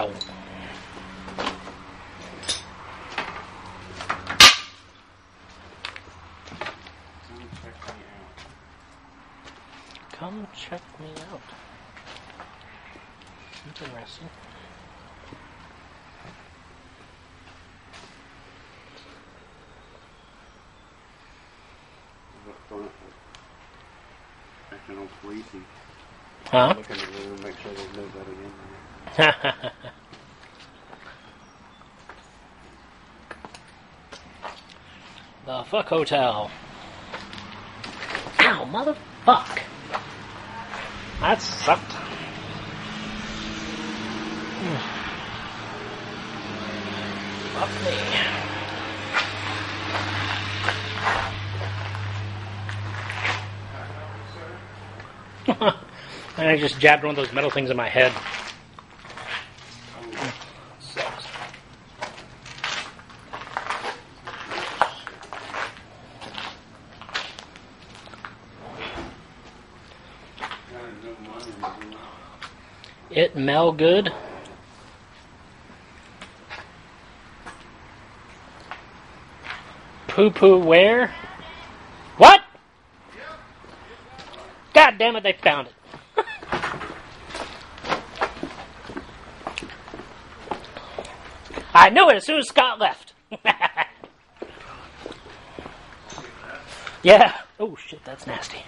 Don't. Come check me out. Come check me out. Interesting. Look for it. Acting all policey. Huh? the fuck hotel. Ow, motherfuck. That sucked. Fuck me. and I just jabbed one of those metal things in my head. It Mel good. Poo poo where? What? God damn it, they found it. I knew it as soon as Scott left. yeah. Oh shit, that's nasty.